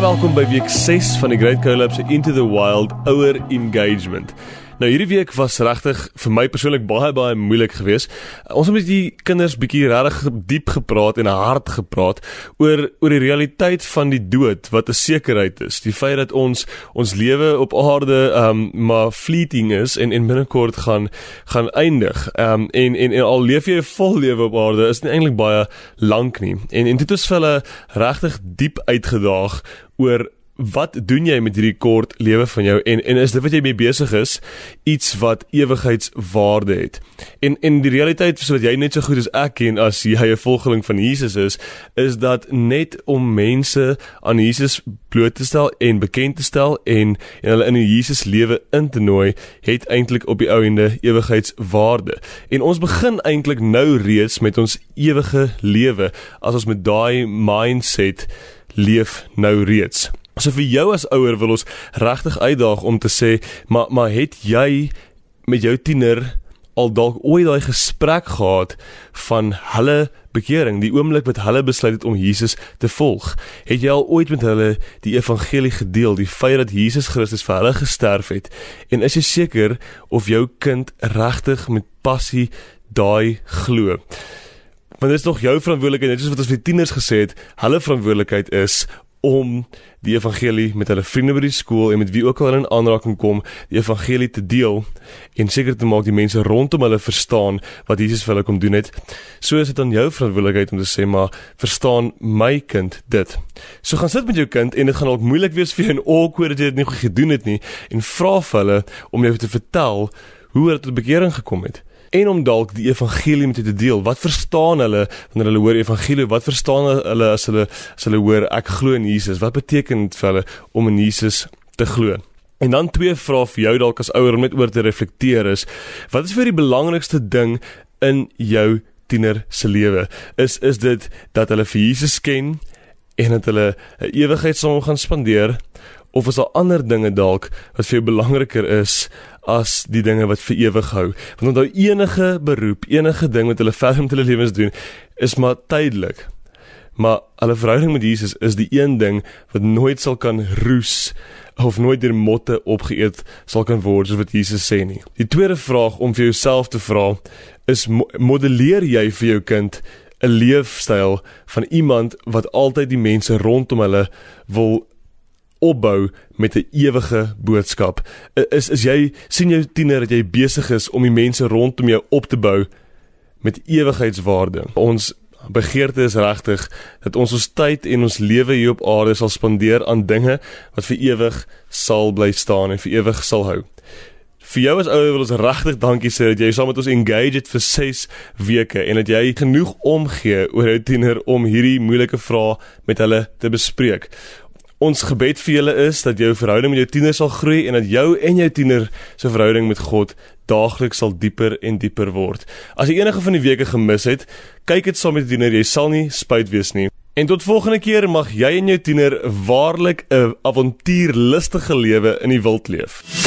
welkom by week 6 van die Great Collab se Into the Wild Ouer Engagement. Nou hierdie week was regtig vir my persoonlik baie baie moeilik geweest. Ons het met die kinders bietjie regtig diep gepraat en hard gepraat oor oor die realiteit van die dood wat 'n sekerheid is. Die feit dat ons ons lewe op aarde um maar fleeting is en en binnekort gaan gaan eindig. Um en en, en al leef jy 'n vol lewe op aarde is nie eintlik baie lank nie. En en dit het ons vir hulle regtig diep uitgedaag oor wat doen jy met hierdie kort lewe van jou? En en is dit wat jy mee besig is iets wat ewigheidswaarde het? En en die realiteit soos wat jy net so goed as ek ken as jy 'n volgeling van Jesus is is dat net om mense aan Jesus bloot te stel en bekend te stel en en hulle in die Jesus lewe in te nooi het eintlik op die ou ende ewigheidswaarde. En ons begin eintlik nou reeds met ons ewige lewe as ons met daai mindset leef nou reeds So vir jou as ouer wil ons regtig uitdaag om te sê, maar maar het jy met jou tiener al dalk ooit daai gesprek gehad van hulle bekering, die oomblik wat hulle besluit het om Jesus te volg? Het jy al ooit met hulle die evangelie gedeel, die feit dat Jesus Christus vir hulle gesterf het? En is jy seker of jou kind regtig met passie daai glo? Want dit is nog jou verantwoordelikheid, net soos wat ons vir tieners gesê het, hulle verantwoordelikheid is om die evangelie met hulle vriende by die skool en met wie ook al in aanraking kom, die evangelie te deel en seker te maak die mense rondom hulle verstaan wat Jesus vir hulle kom doen het. So is dit dan jou verantwoordelikheid om te sê maar verstaan my kind dit. So gaan sit met jou kind en dit gaan dalk moeilik wees vir jou en awkward dat jy dit nie gedoen het nie en vra vir hulle om jou te vertel hoe hulle tot bekering gekom het en om dalk die evangelie met te deel. Wat verstaan hulle wanneer hulle hoor evangelie? Wat verstaan hulle as hulle as hulle hoor ek glo in Jesus? Wat beteken dit vir hulle om in Jesus te glo? En dan twee vrae vir jou dalk as ouer om net oor te reflekteer is: Wat is vir die belangrikste ding in jou tiener se lewe? Is is dit dat hulle vir Jesus ken en dat hulle 'n ewigheid saam gaan spandeer of is daar ander dinge dalk wat vir jou belangriker is as die dinge wat vir ewig hou. Want onthou enige beroep, enige ding wat hulle verder met hulle lewens doen, is maar tydelik. Maar hulle verhouding met Jesus is die een ding wat nooit sal kan roes of nooit deur motte opgeëet sal kan word soos wat Jesus sê nie. Die tweede vraag om vir jouself te vra is modelleer jy vir jou kind 'n leefstyl van iemand wat altyd die mense rondom hulle wil opbou met 'n ewige boodskap. Is is jy sien jou tiener dat jy besig is om die mense rondom jou op te bou met ewigheidswaarde. Ons begeerte is regtig dat ons ons tyd en ons lewe hier op aarde sal spandeer aan dinge wat vir ewig sal bly staan en vir ewig sal hou. Vir jou as ouer wil ons regtig dankie sê dat jy saam met ons engage het vir 6 weke en dat jy genoeg omgee oor jou tiener om hierdie moeilike vrae met hulle te bespreek. Ons gebed vir julle is dat jou verhouding met jou tiener sal groei en dat jou en jou tiener se verhouding met God daagliks sal dieper en dieper word. As jy enige van die weke gemis het, kyk dit saam met die tiener, jy sal nie spyt wees nie. En tot volgende keer mag jy en jou tiener waarlik 'n avontuurlustige lewe in die wild leef.